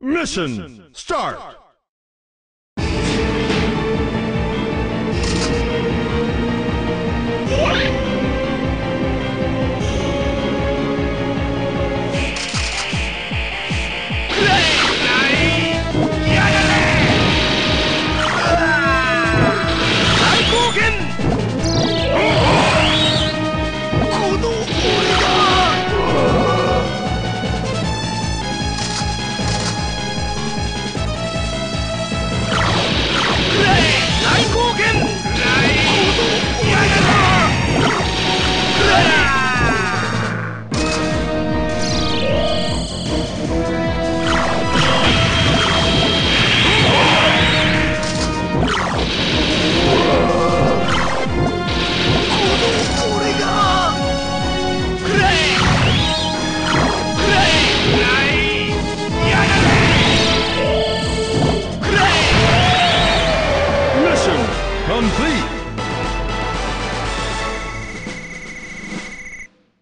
Mission start! Complete!